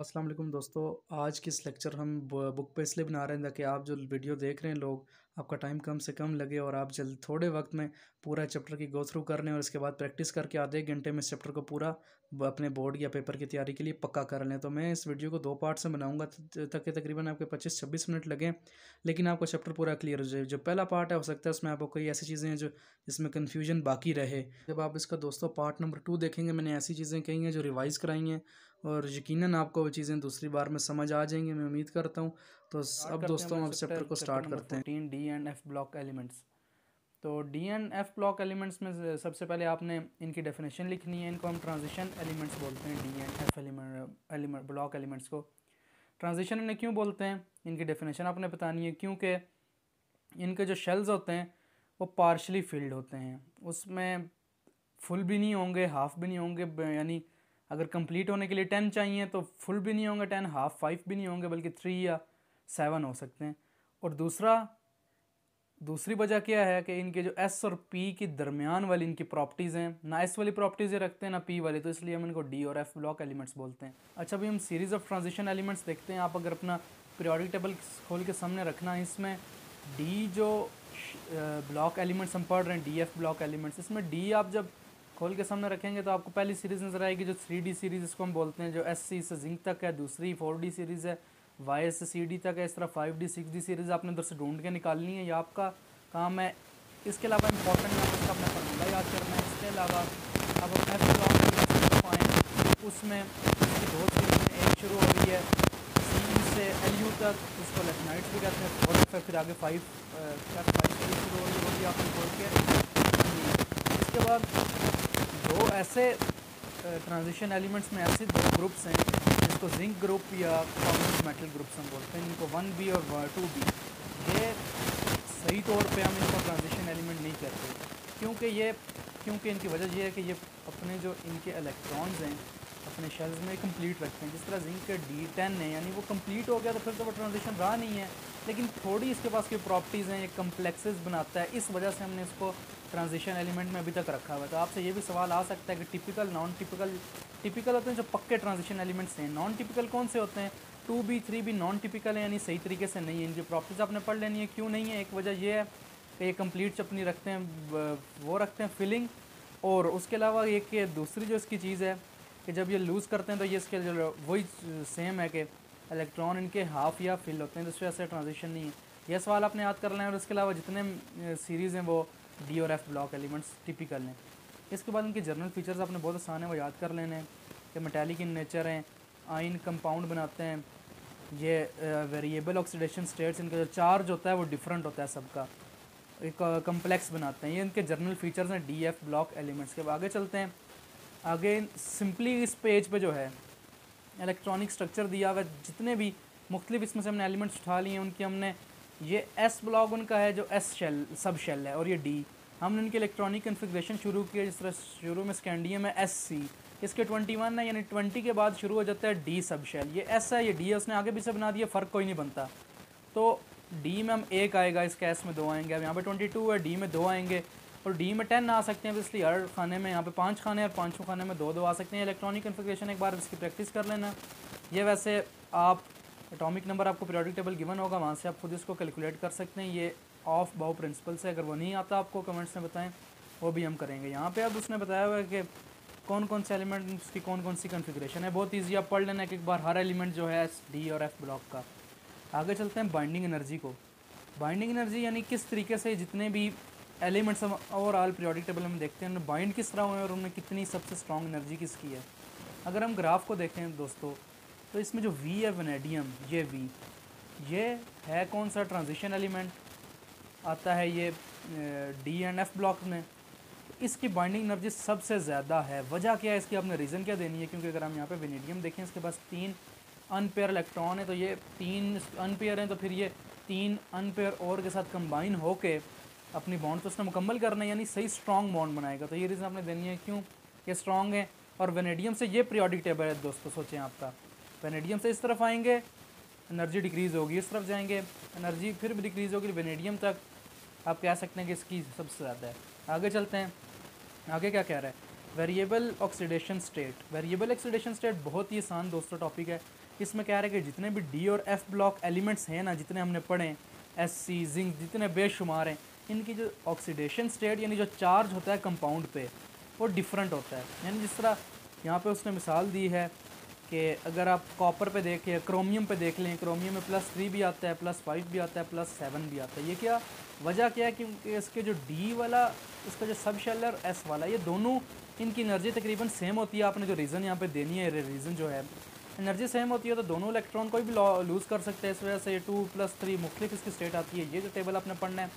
अस्सलाम वालेकुम दोस्तों, आज किस लेक्चर हम बुक पे इसलिए बना रहे हैं ताकि आप जो वीडियो देख रहे हैं लोग आपका टाइम कम से कम लगे और आप जल्द, थोड़े वक्त में पूरा चैप्टर की गो थ्रू कर लें और इसके बाद प्रैक्टिस करके आधे घंटे में इस चैप्टर को पूरा अपने बोर्ड या पेपर की तैयारी के लिए पक्का कर लें। तो मैं इस वीडियो को दो पार्ट से बनाऊँगा ताकि तकरीबन आपके पच्चीस छब्बीस मिनट लगें। लेकिन आपका चैप्टर पूरा क्लियर हो जाए। जो पहला पार्ट है, हो सकता है उसमें आपको कई ऐसी चीज़ें हैं जो जिसमें कन्फ्यूज़न बाकी रहे। जब आप इसका दोस्तों पार्ट नंबर टू देखेंगे, मैंने ऐसी चीज़ें कही हैं जो रिवाइज़ कराई हैं और यकीनन आपको वो चीज़ें दूसरी बार में समझ आ जाएँगी। मैं उम्मीद करता हूँ तो अब दोस्तों हम चैप्टर को स्टार्ट करते हैं। D and F block elements तो D and F block elements में सबसे पहले आपने इनकी डेफिनेशन लिखनी है इनको हम ट्रांजिशन एलिमेंट्स बोलते हैं D and F element element block elements को। ट्रांजिशन इन्हें क्यों बोलते हैं? इनकी डेफिनेशन आपने बतानी है क्योंकि इनके जो शेल्स होते हैं वो पार्शली फिल्ड होते हैं। उसमें फुल भी नहीं होंगे हाफ़ भी नहीं होंगे यानी अगर कंप्लीट होने के लिए टेन चाहिए तो फुल भी नहीं होंगे टेन हाफ़ फाइव भी नहीं होंगे बल्कि थ्री या सेवन हो सकते हैं। और दूसरा, दूसरी वजह क्या है कि इनके जो एस और पी के दरमियान वाली इनकी प्रॉपर्टीज़ हैं, ना एस वाली प्रॉपर्टीज़ ये रखते हैं, ना पी वाली तो इसलिए हम इनको डी और एफ़ ब्लॉक एलिमेंट्स बोलते हैं। अच्छा अभी हम सीरीज़ ऑफ़ ट्रांजिशन एलिमेंट्स देखते हैं। आप अगर अपना पीरियोडिक टेबल खोल के सामने रखना है इसमें डी जो ब्लॉक एलिमेंट्स हम पढ़ रहे हैं डी एफ़ ब्लॉक एलिमेंट्स इसमें डी आप जब खोल के सामने रखेंगे तो आपको पहली सीरीज़ नज़र आएगी, जो थ्री डी सीरीज़ इसको हम बोलते हैं, जो एस सी से जिंक तक है, दूसरी फोर डी सीरीज़ है वाई से सी डी तक है, इस तरह five D six D series आपने उधर से ढूंढ के निकालनी है, ये आपका काम है। इसके अलावा इंपॉर्टेंट है आपको अपना फॉर्मूला याद करना है, इसके अलावा अब एफ़ पाएँ, उसमें बहुत सीरीज़ एक शुरू हो रही है सी से एल यू तक इसको लेफ़्ट नाइट्स भी कहते हैं फोर फिर आगे फाइव फाइव शुरू हो रही है आपने बोल के इसके बाद दो ऐसे ट्रांजिशन एलिमेंट्स में ऐसे दो ग्रुप्स हैं जिसको जिंक ग्रुप या कॉमन मेटल ग्रुप्स हम बोलते हैं, इनको वन बी और टू बी ये सही तौर पे हम इनका ट्रांजिशन एलिमेंट नहीं करते। क्योंकि ये, क्योंकि इनकी वजह यह है कि ये अपने जो इनके इलेक्ट्रॉन्स हैं, अपने शेल्स में कंप्लीट रखते हैं। जिस तरह जिंक के डी टेन है, यानी वो कंप्लीट हो गया तो फिर तो वो ट्रांजिशन रहा नहीं है। लेकिन थोड़ी इसके पास की प्रॉपर्टीज़ हैं, ये कम्प्लेक्सेस बनाता है। इस वजह से हमने इसको ट्रांजिशन एलिमेंट में अभी तक रखा हुआ है। तो आपसे ये भी सवाल आ सकता है कि टिपिकल नॉन टिपिकल टिपिकल होते हैं जो पक्के ट्रांजिशन एलिमेंट्स हैं। नॉन टिपिकल कौन से होते हैं? Two B, three B non typical है, यानी सही तरीके से नहीं है। इनकी प्रॉपर्टीज़ आपने पढ़ लेनी है, क्यों नहीं है? एक वजह यह है कि ये कंप्लीट चपनी रखते हैं वो रखते हैं फिलिंग और उसके अलावा एक दूसरी जो इसकी चीज़ है कि जब ये लूज़ करते हैं तो ये इसके वही सेम है कि इलेक्ट्रॉन इनके हाफ़ या फिल होते हैं तो इस वजह से ट्रांजिशन नहीं है। यह सवाल आपने याद कर लें और इसके अलावा जितने सीरीज़ हैं वो डी और एफ़ ब्लॉक एलिमेंट्स टिपिकल हैं। इसके बाद इनके जर्नल फीचर्स आपने बहुत आसान है, वो याद कर लेने हैं कि मेटेलिक इन नेचर हैं आइन कंपाउंड बनाते हैं, ये वेरिएबल ऑक्सीडेशन स्टेट्स इनका जो चार्ज होता है वो डिफरेंट होता है सबका। एक कम्प्लेक्स बनाते हैं। ये इनके जर्नल फीचर्स हैं डी एफ़ ब्लॉक एलिमेंट्स के आगे चलते हैं। आगे सिंपली इस पेज पे जो है इलेक्ट्रॉनिक स्ट्रक्चर दिया हुआ जितने भी मुख्तलिफ़ इसमें से हमने एलिमेंट्स उठा लिए हैं, उनकी हमने ये एस ब्लॉक उनका है जो एस शेल सब शेल है और ये डी हमने इनकी इलेक्ट्रॉनिक कन्फिग्रेशन शुरू किया, जिस तरह शुरू में स्कैंडियम है एस सी इसके ट्वेंटी वन है, यानी ट्वेंटी के बाद शुरू हो जाता है डी सब शेल ये एस है, ये डी है, उसने आगे भी से बना दिया, फ़र्क कोई नहीं बनता। तो डी में हम एक आएगा इसके एस में दो आएँगे। अब यहाँ पे ट्वेंटी टू है डी में दो आएँगे। और डी में टेन आ सकते हैं इसलिए हर खाने में यहाँ पे पाँच खाने और पाँचों खाने में दो दो आ सकते हैं। इलेक्ट्रॉनिक कन्फिग्रेशन एक बार इसकी प्रैक्टिस कर लेना। ये वैसे आप एटॉमिक नंबर आपको पीरियोडिक टेबल गिवन होगा, वहाँ से आप खुद इसको कैलकुलेट कर सकते हैं। ये ऑफ़ बाउ प्रिंसिपल से अगर वो नहीं आता आपको कमेंट्स में बताएँ, वो भी हम करेंगे। यहाँ पे अब उसने बताया हुआ है कि कौन कौन से एलिमेंट उसकी कौन कौन सी कन्फिग्रेशन है। बहुत ईजी आप पढ़ लेना कि एक बार। हर एलिमेंट जो है एस डी और एफ़ ब्लॉक का। आगे चलते हैं बाइंडिंग एनर्जी को। बाइंडिंग एनर्जी यानी किस तरीके से जितने भी एलिमेंट्स हम ओवरऑल पीरियोडिक टेबल में देखते हैं बाइंड किस तरह हुए और उनमें कितनी सबसे स्ट्रॉन्ग एनर्जी किसकी है। अगर हम ग्राफ को देखें दोस्तों तो इसमें जो वी है वनेडियम ये वी ये है कौन सा ट्रांजिशन एलिमेंट आता है ये डी एंड एफ़ ब्लॉक में। इसकी बाइंडिंग एनर्जी सबसे ज़्यादा है। वजह क्या है? इसकी आपने रीज़न क्या देनी है? क्योंकि अगर हम यहाँ पे वेनेडियम देखें, इसके पास तीन अनपेयर इलेक्ट्रॉन है तो ये तीन अनपेयर हैं तो फिर ये तीन अनपेयर और के साथ कंबाइन होके अपनी बॉन्ड तो उसने मुकम्मल करना है, यानी सही स्ट्रॉन्ग बॉन्ड बनाएगा। तो ये रीज़न आपने देनी है क्यों? ये स्ट्रॉन्ग है। और वेनेडियम से ये प्रियोडिक टेबल है, दोस्तों, सोचें आपका वेनेडियम से इस तरफ़ आएँगे, एनर्जी डिक्रीज़ होगी इस तरफ़ जाएँगे, एनर्जी फिर भी डिक्रीज़ होगी वेनेडियम तक। आप कह सकते हैं कि इसकी सबसे ज़्यादा है। आगे चलते हैं। आगे क्या कह रहा है? Variable oxidation state. Variable oxidation state बहुत ही आसान दोस्तों टॉपिक है। इसमें कह रहे हैं कि जितने भी डी और एफ़ ब्लॉक एलिमेंट्स हैं ना, जितने हमने पढ़े एस, सी, जिंक, जितने बेशुमार हैं, इनकी जो ऑक्सीडेशन स्टेट यानी जो चार्ज होता है कंपाउंड पे, वो डिफरेंट होता है। यानी जिस तरह यहाँ पे उसने मिसाल दी है कि अगर आप कॉपर पे देखें क्रोमियम पे देख लें क्रोमियम में प्लस थ्री भी आता है प्लस फाइव भी आता है प्लस सेवन भी आता है। ये क्या वजह क्या है क्योंकि इसके जो डी वाला, इसका जो सब शेलर एस वाला, ये दोनों इनकी एनर्जी तकरीबन सेम होती है। आपने जो रीज़न यहाँ पे देनी है रीज़न जो है एनर्जी सेम होती है तो दोनों इलेक्ट्रॉन कोई भी लूज़ कर सकते हैं। इस वजह से टू प्लस थ्री मुख्तलिफ़ इसकी स्टेट आती है। ये जो टेबल आपने पढ़ना है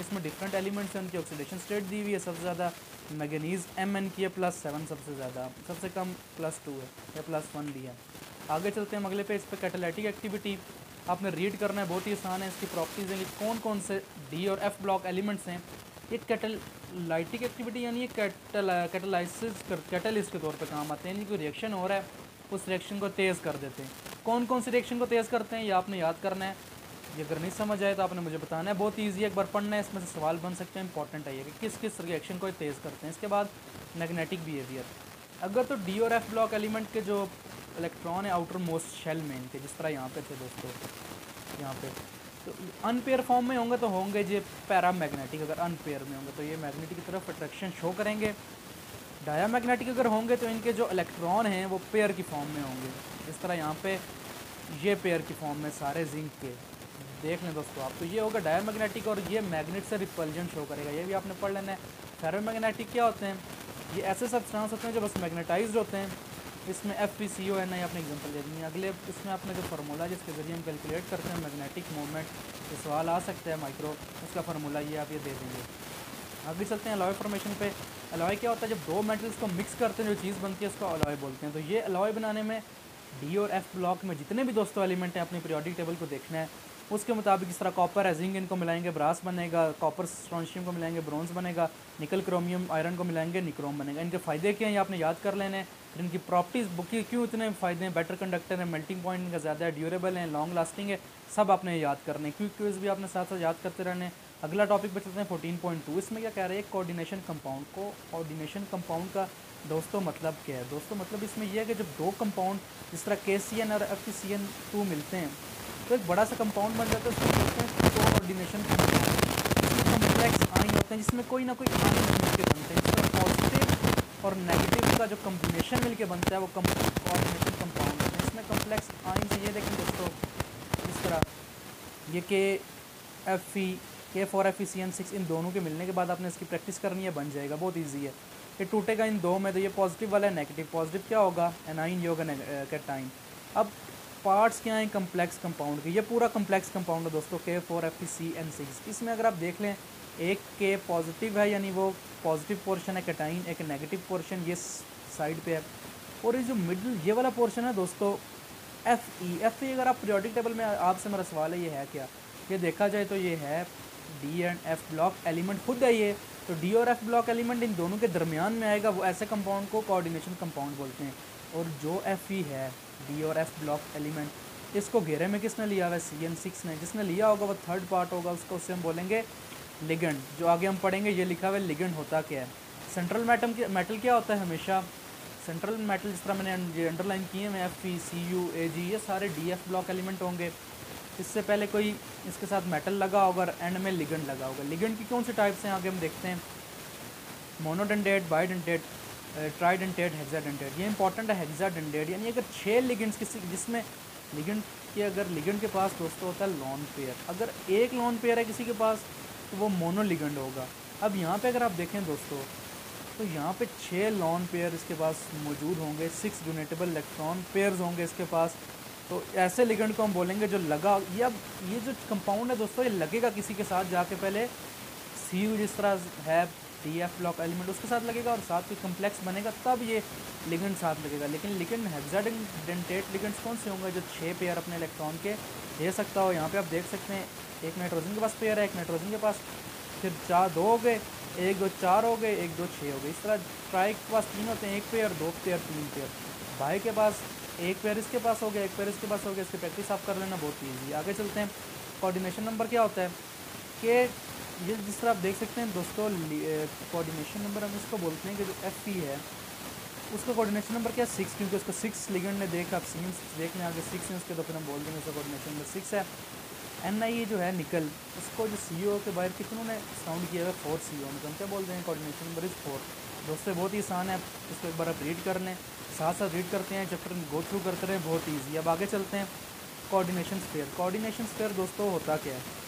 इसमें डिफरेंट एलिमेंट्स हैं, उनकी ऑक्सीडेशन स्टेट दी हुई है, सबसे ज़्यादा मैगनीज़ एम एन की है प्लस सेवन सबसे ज़्यादा, सबसे कम प्लस टू है, या प्लस वन भी है। आगे चलते हैं अगले पे, इस पर कैटेलाइटिक एक्टिविटी आपने रीड करना है, बहुत ही आसान है, इसकी प्रॉपर्टीज़ हैं कि कौन कौन से डी और एफ़ ब्लॉक एलिमेंट्स हैं। ये कैटलाइटिक एक्टिविटी यानी ये कैटलाइसिस कैटलिस्ट के तौर पर काम आते हैं, यानी कोई रिएक्शन हो रहा है, उस रिएक्शन को तेज़ कर देते हैं। कौन कौन से रिएक्शन को तेज़ करते हैं, ये आपने याद करना है। ये अगर नहीं समझ आए तो आपने मुझे बताना है। बहुत ईजी है, एक बार पढ़ना है, इसमें से सवाल बन सकते हैं इंपॉर्टेंट है ये कि किस किस रिएक्शन को तेज़ करते हैं। इसके बाद मैग्नेटिक बिहेवियर अगर तो डी और एफ़ ब्लॉक एलिमेंट के जो इलेक्ट्रॉन है आउटर मोस्ट शेल में इनके जिस तरह यहाँ पे थे दोस्तों, यहाँ पे तो अनपेयर फॉर्म में होंगे तो होंगे ये पैरा मैग्नेटिक अगर अनपेयर में होंगे तो ये मैग्नेटिक की तरफ़ अट्रैक्शन शो करेंगे। डाया मैग्नेटिक अगर होंगे तो इनके जो इलेक्ट्रॉन हैं, वो पेयर की फॉर्म में होंगे। जिस तरह यहाँ पे ये पेयर की फॉर्म में सारे जिंक के देख लें दोस्तों आप। तो ये होगा डायमैग्नेटिक और ये मैग्नेट से रिपल्जन शो करेगा। ये भी आपने पढ़ लेना है। फेरोमैग्नेटिक क्या होते हैं? ये ऐसे सब्सटेंस होते हैं जो बस मैग्नेटाइज होते हैं। इसमें F P C O N I आपने एग्ज़ाम्पल दे दी है। अगले, इसमें आपने जो फार्मूला जिसके ज़रिए हम कैलकुलेट करते हैं मैग्नेटिक मूवमेंट ये सवाल आ सकता है माइक्रो उसका फार्मूला ये आप ये दे देंगे। आगे चलते हैं अलॉय फॉर्मेशन पे। अलॉय क्या होता है? जब दो मेटल्स को मिक्स करते हैं, जो चीज़ बनती है, उसको अलॉय बोलते हैं। तो ये अलॉय बनाने में डी और एफ़ ब्लॉक में जितने भी दोस्तों एलिमेंट हैं, अपनी पीरियोडिक टेबल को देखना है। उसके मुताबिक इस तरह कॉपर है जिंक इनको मिलाएँगे ब्रास बनेगा कॉपर स्ट्रॉन्शियम को मिलाएँगे ब्रॉन्ज बनेगा निकल क्रोमियम आयरन को मिलाएँगे निक्रोम बनेगा। इनके फ़ायदे क्या हैं, ये आपने याद कर लेने फिर इनकी प्रॉपर्टीज़ बुकी क्यों इतने फ़ायदे हैं? बेटर कंडक्टर है मेल्टिंग पॉइंट इनका ज़्यादा है ड्यूरेबल है लॉन्ग लास्टिंग है, सब आपने याद करने क्यों क्यूज़ भी आपने साथ साथ याद करते रहने अगला टॉपिक पर चलते हैं फोर्टीन पॉइंट टू इसमें क्या कह रहे हैं कोऑर्डिनेशन कंपाउंड को कोऑर्डिनेशन कंपाउंड का दोस्तों मतलब क्या है? दोस्तों मतलब इसमें यह है कि जब दो कंपाउंड जिस तरह के सी एन और एफ़ सी एन टू मिलते हैं तो एक बड़ा सा कंपाउंड बन जाता है उसको कोऑर्डिनेशन कम्प्लेक्स आइन होते हैं, जिसमें कोई ना कोई आइन मिलकर बनते हैं। जिसमें पॉजिटिव और नेगेटिव का जो कम्बिनेशन मिलकर बनता है, वो कोऑर्डिनेशन कंपाउंड होते हैं। इसमें कम्प्लेक्स आइन ये देखें दोस्तों, इस तरह। ये K F E K four F E C N six इन दोनों के मिलने के बाद आपने इसकी प्रैक्टिस करनी है, बन जाएगा, बहुत ईजी है। ये टूटेगा इन दो में तो ये पॉजिटिव वाला है नेगेटिव पॉजिटिव क्या होगा? एनाइन ये होगा कैटाइन अब पार्ट्स क्या हैं? कम्प्लेक्स कंपाउंड के। ये पूरा कम्प्लेक्स कंपाउंड है दोस्तों K four F C N six इसमें अगर आप देख लें, एक के पॉजिटिव है, यानी वो पॉजिटिव पोर्शन है कैटाइन एक नेगेटिव पोर्शन ये साइड पे है। और ये जो मिडल ये वाला पोर्शन है दोस्तों एफ़ ई एफ़ ई अगर आप पीरियोडिक टेबल में, आपसे मेरा सवाल है, ये है क्या? ये देखा जाए तो ये है D and F block element खुद है ये। तो डी और एफ़ ब्लॉक एलिमेंट इन दोनों के दरमियान में आएगा, वो ऐसे कंपाउंड को कोऑर्डिनेशन कंपाउंड बोलते हैं। और जो एफ़ ई है डी और एफ़ ब्लॉक एलिमेंट इसको घेरे में किसने लिया हुआ है? सी एन सिक्स ने। जिसने लिया होगा वो थर्ड पार्ट होगा, उसको उससे हम बोलेंगे लिगेंड जो आगे हम पढ़ेंगे, ये लिखा हुआ है लिगेंड होता क्या है? सेंट्रल मेटल मेटल क्या होता है हमेशा? सेंट्रल मेटल जिस तरह मैंने ये अंडरलाइन किए हैं F P C U A G ये सारे डी एफ़ ब्लॉक एलिमेंट होंगे। इससे पहले कोई इसके साथ मेटल लगा होगा और एंड में लिगेंड लगा होगा। लिगेंड की कौन से टाइप्स हैं? आगे हम देखते हैं। मोनोडेंडेट बायोडेंडेट ट्राइडेंटेड हेक्साडेंटेड ये इंपॉर्टेंट है हेक्साडेंटेड यानी अगर छः लिगेंड्स किसी, जिसमें लिगेंड के अगर लिगेंड के पास दोस्तों होता है लॉन पेयर अगर एक लॉन पेयर है किसी के पास तो वो मोनो लिगेंड होगा. अब यहाँ पे अगर आप देखें दोस्तों तो यहाँ पे छः लॉन पेयर इसके पास मौजूद होंगे. सिक्स डोनेटेबल इलेक्ट्रॉन पेयर्स होंगे इसके पास. तो ऐसे लिगेंड को हम बोलेंगे जो लगा, ये ये जो कंपाउंड है दोस्तों, ये लगेगा किसी के साथ जाके पहले. सी जिस तरह है डी एफ़ ब्लॉक एलिमेंट उसके साथ लगेगा और साथ ही कम्प्लेक्स बनेगा, तब ये लिगेंड साथ लगेगा। लेकिन लिगेंड हेक्साडेंटेट लिगेंड्स कौन से होंगे जो छः पेयर अपने इलेक्ट्रॉन के दे सकता हो? यहाँ पे आप देख सकते हैं, एक नाइट्रोजन के पास पेयर है, एक नाइट्रोजन के पास फिर चार, दो हो गए, एक, दो, चार हो गए, एक, दो छः हो गए। इस तरह ट्राई के पास तीन होते हैं, एक पेयर दो पेयर तीन पेयर भाई के पास एक पेयर इसके पास हो गया, एक पेयर इसके पास हो गया, इसकी प्रैक्टिस आप कर लेना बहुत ईजी आगे चलते हैं कोऑर्डिनेशन नंबर क्या होता है? कि ये जिस तरह आप देख सकते हैं दोस्तों कोऑर्डिनेशन नंबर हम इसको बोलते हैं कि जो एफ़ पी है, उसका कोऑर्डिनेशन नंबर क्या है सिक्स क्योंकि उसको सिक्स लिगेंड ने देखा आप सी देख लें आगे सिक्स है, उसके तो फिर हम बोल देंगे उसका कोऑर्डिनेशन नंबर सिक्स है। एन आई ए जो है, निकल, उसको जो सी ओ के बाहर कितनों ने साउंड किया हुआ फोर सी ओ में हम क्या बोल दें कोऑर्डिनेशन नंबर इज़ फोर दोस्तों बहुत ही आसान है, इसको एक बार आप रीड कर लें। साथ साथ रीड करते हैं चैप्टर गो थ्रू करते रहें, बहुत ईजी अब आगे चलते हैं कोऑर्डिनेशन स्पेयर कोऑर्डिनेशन स्पेयर दोस्तों, होता क्या है?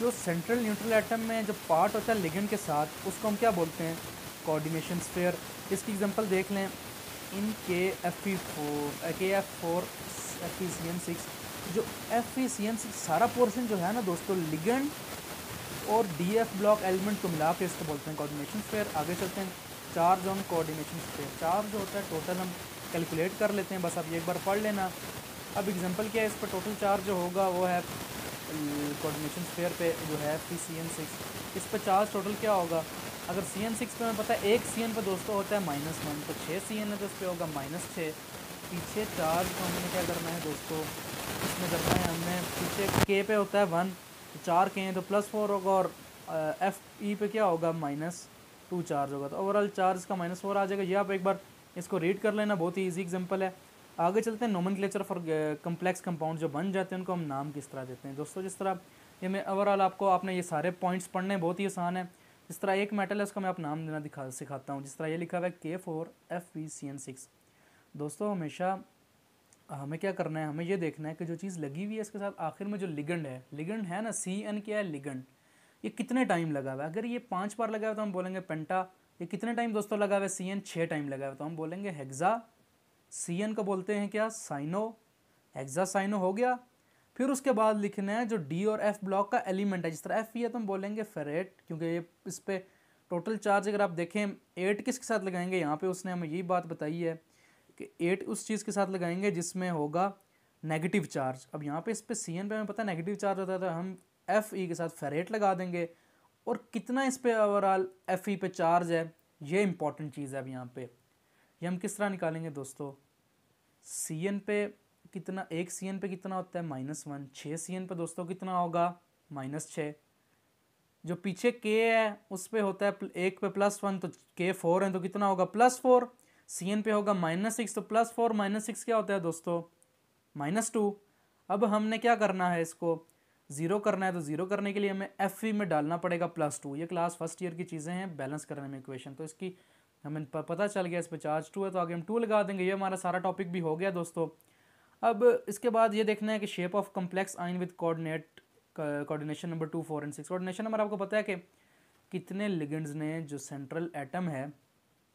जो सेंट्रल न्यूट्रल एटम में जो पार्ट होता है लिगेंड के साथ, उसको हम क्या बोलते हैं? कोऑर्डिनेशन स्पेयर इसकी एग्जांपल देख लें। इन K F E four K F four F E C N six जो F E C N six सारा पोर्शन जो है ना दोस्तों लिगेंड और डी एफ़ ब्लॉक एलिमेंट को मिला के इसको बोलते हैं कोऑर्डिनेशन स्पेयर आगे चलते हैं। Charge on coordination sphere charge जो होता है टोटल हम कैलकुलेट कर लेते हैं। बस आप एक बार पढ़ लेना। अब एग्जांपल क्या है? इस पर टोटल चार्ज जो होगा, वो है कोऑर्डिनेशन स्पेयर पे जो है पी सी एन सिक्स इस पर चार्ज टोटल क्या होगा? अगर सी एन सिक्स पे हमें पता है, एक सी एन पर दोस्तों होता है माइनस वन तो छः सी एन है तो इस पर होगा माइनस छः पीछे चार्ज को हमने क्या करना है दोस्तों? इसमें करना है हमने पीछे के पे होता है वन तो चार के हैं तो प्लस फोर होगा और एफ़ ई e पे क्या होगा? माइनस टू चार्ज होगा। तो ओवरऑल चार्ज का माइनस फोर आ जाएगा। ये आप एक बार इसको रीड कर लेना, बहुत ही ईजी एग्ज़ाम्पल है। आगे चलते हैं nomenclature for complex compound जो बन जाते हैं, उनको हम नाम किस तरह देते हैं? दोस्तों, जिस तरह ये मैं ओवरऑल आपको, आपने ये सारे पॉइंट्स पढ़ने बहुत ही आसान है। जिस तरह एक मेटल है, उसका मैं आप नाम देना दिखा, सिखाता हूँ। जिस तरह ये लिखा हुआ है K four F V C N six दोस्तों, हमेशा हमें क्या करना है, हमें ये देखना है कि जो चीज़ लगी हुई है, इसके साथ आखिर में जो लिगंड है लिगंड है ना सी एन क्या है लिगंड ये कितने टाइम लगा हुआ है? अगर ये पाँच बार लगा हुआ तो हम बोलेंगे पेंटा। ये कितने टाइम दोस्तों लगा हुआ है सी एन छः टाइम लगा हुआ तो हम बोलेंगे हेक्सा। सी एन को बोलते हैं क्या? साइनो हेक्सा साइनो हो गया। फिर उसके बाद लिखना है जो डी और एफ़ ब्लॉक का एलिमेंट है। जिस तरह एफ़ है तो हम बोलेंगे फेरेट क्योंकि ये इस पर टोटल चार्ज अगर आप देखें एट किसके साथ लगाएँगे? यहाँ पे उसने हमें यही बात बताई है कि एट उस चीज़ के साथ लगाएँगे जिसमें होगा नेगेटिव चार्ज अब यहाँ पे इस पर सी एन पे हमें पता है नेगेटिव चार्ज होता है तो हम एफ़ ई के साथ फेरेट लगा देंगे। और कितना इस पर ओवरऑल एफ़ ई पे चार्ज है, ये इंपॉर्टेंट चीज़ है अब यहाँ पे। ये हम किस तरह निकालेंगे दोस्तों? सी एन पे कितना, एक सी एन पे कितना होता है? Minus one. छः सी एन पे दोस्तों कितना होगा? माइनस छः जो पीछे के है, उस पर होता है एक पे प्लस वन तो के फोर है तो कितना होगा? Plus four. सी एन पे होगा माइनस सिक्स तो प्लस फोर, माइनस सिक्स क्या होता है दोस्तों? Minus two. अब हमने क्या करना है इसको? ज़ीरो करना है तो ज़ीरो करने के लिए हमें एफ़ में डालना पड़ेगा प्लस टू। ये क्लास फ़र्स्ट ईयर की चीज़ें हैं बैलेंस करने में इक्वेशन तो इसकी हमें पता चल गया इस पर चार्ज टू है तो आगे हम टू लगा देंगे। ये हमारा सारा टॉपिक भी हो गया दोस्तों। अब इसके बाद ये देखना है कि shape of complex ion with coordinate coordination number two four and six coordination number आपको पता है कि कितने लिगेंड्स ने जो सेंट्रल एटम है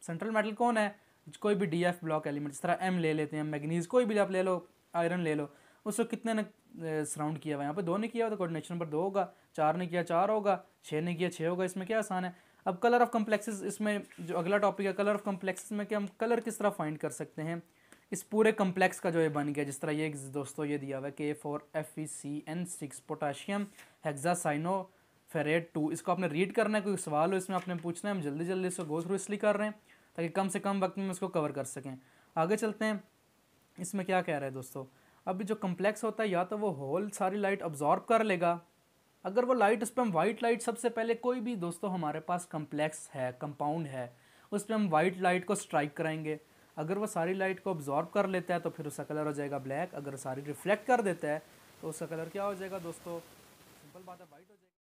सेंट्रल मेटल कौन है? कोई भी डी एफ़ ब्लॉक एलिमेंट जिस तरह एम ले लेते हैं मैगनीज कोई भी आप ले लो आयरन ले लो, उसको कितने ने सराउंड किया हुआ यहाँ पर दो ने किया तो कोऑर्डिनेशन नंबर दो होगा, चार ने किया, चार होगा छः ने किया छः होगा, इसमें क्या आसान है? अब कलर ऑफ़ कम्प्लेक्सेस इसमें जो अगला टॉपिक है कलर ऑफ़ कम्प्लेक्सेस में कि हम कलर किस तरह फाइंड कर सकते हैं, इस पूरे कम्प्लेक्स का जो ये बन गया, जिस तरह ये दोस्तों ये दिया हुआ है K four F E C N six potassium hexacyano ferrate two इसको आपने रीड करना है, कोई सवाल हो इसमें आपने पूछना है, हम जल्दी जल्दी इसको गो थ्रू इसलिए कर रहे हैं, ताकि कम से कम वक्त में इसको कवर कर सकें। आगे चलते हैं। इसमें क्या कह रहे हैं दोस्तों? अभी जो कम्प्लेक्स होता है, या तो वो होल सारी लाइट अब्जॉर्ब कर लेगा अगर वो लाइट उस पर हम वाइट लाइट सबसे पहले कोई भी दोस्तों हमारे पास कम्प्लेक्स है कंपाउंड है, उस पर हम वाइट लाइट को स्ट्राइक कराएँगे। अगर वो सारी लाइट को ऑब्जॉर्व कर लेता है तो फिर उसका कलर हो जाएगा ब्लैक अगर सारी रिफ्लेक्ट कर देता है तो उसका कलर क्या हो जाएगा दोस्तों? सिंपल बात है वाइट हो जाएगा।